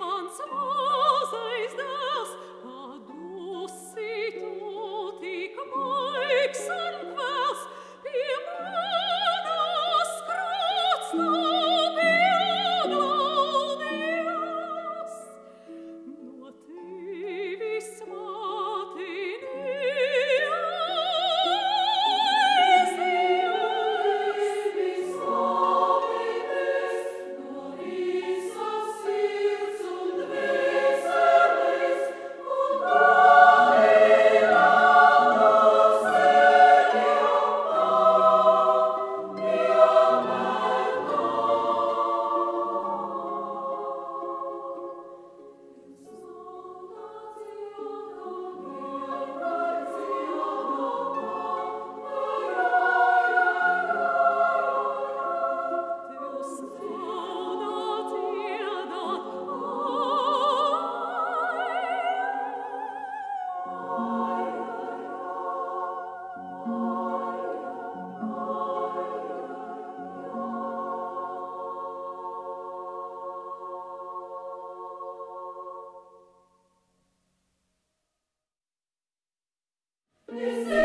man some more. You.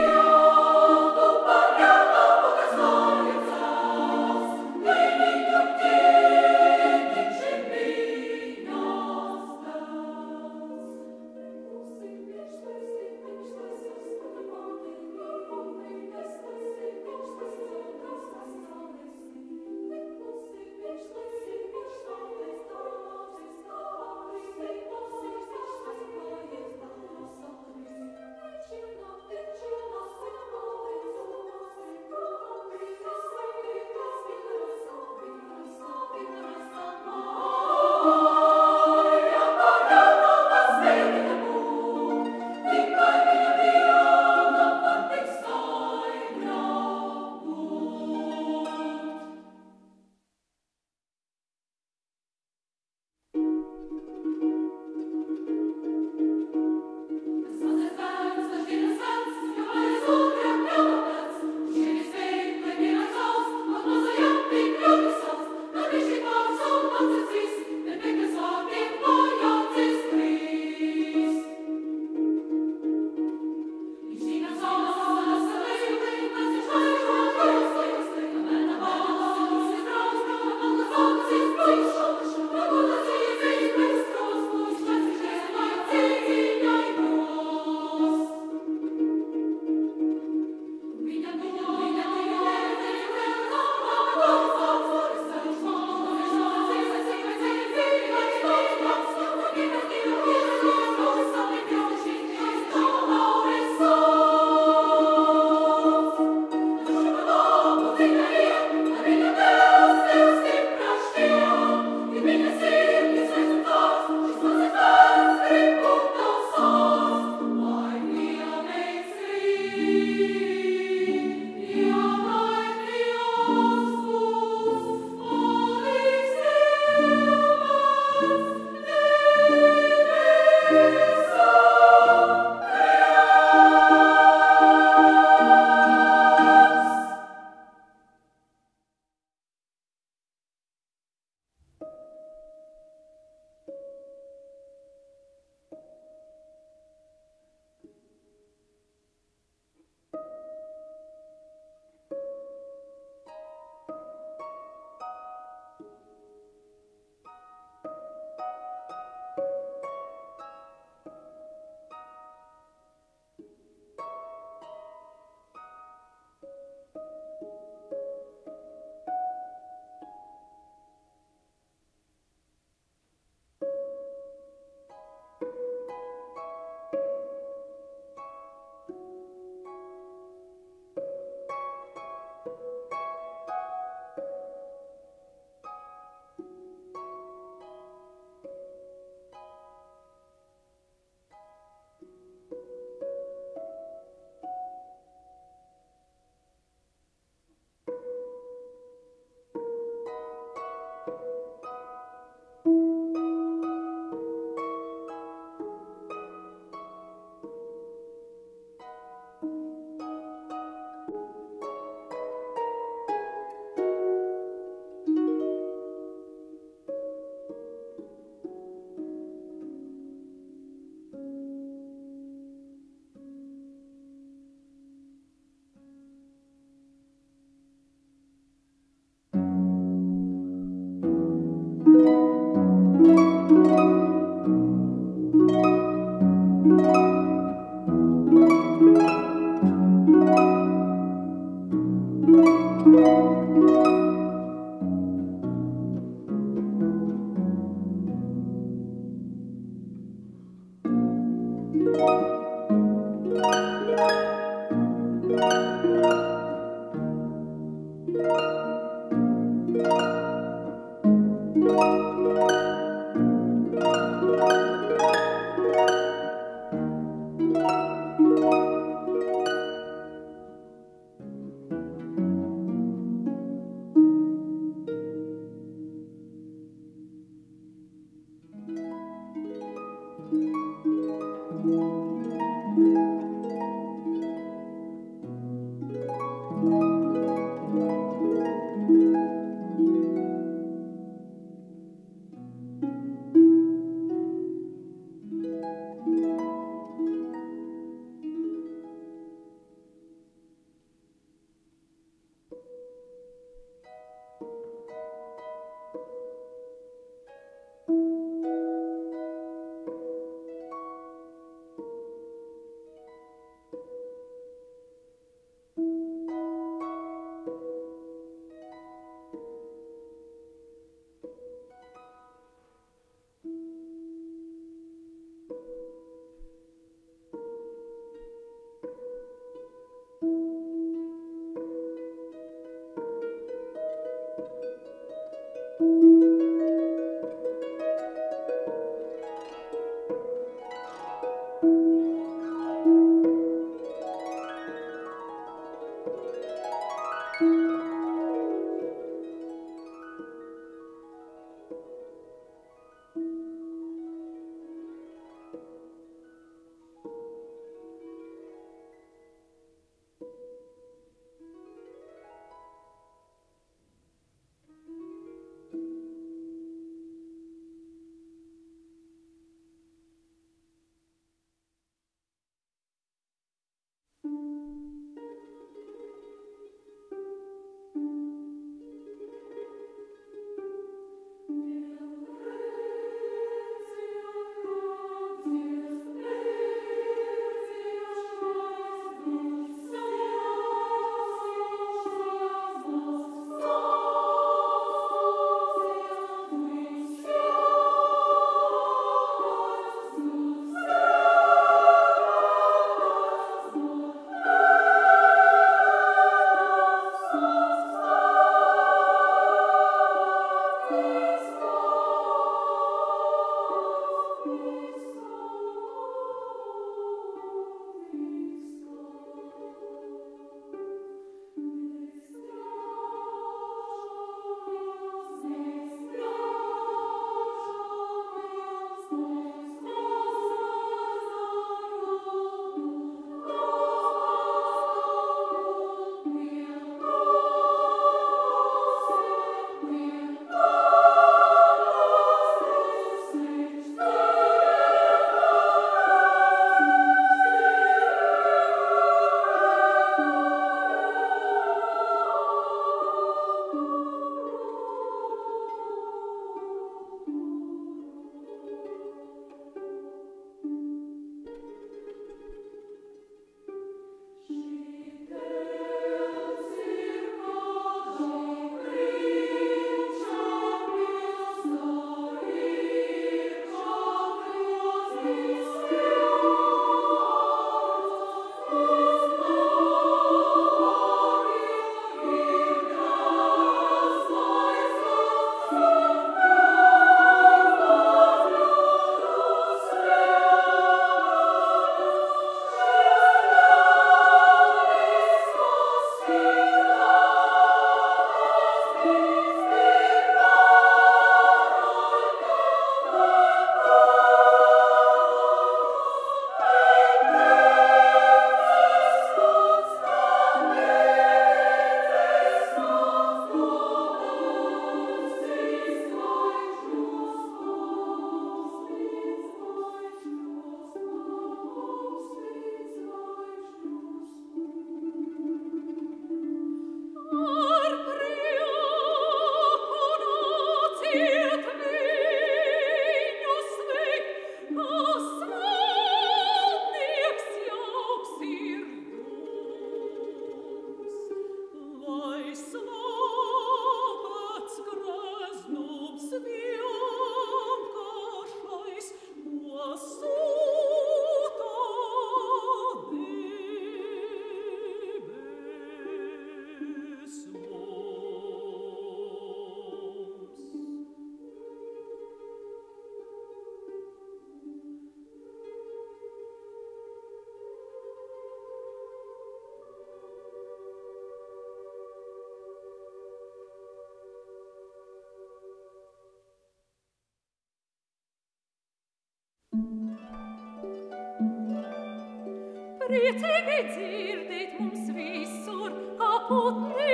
Priecīgi dzirdēt mums visur, kā putni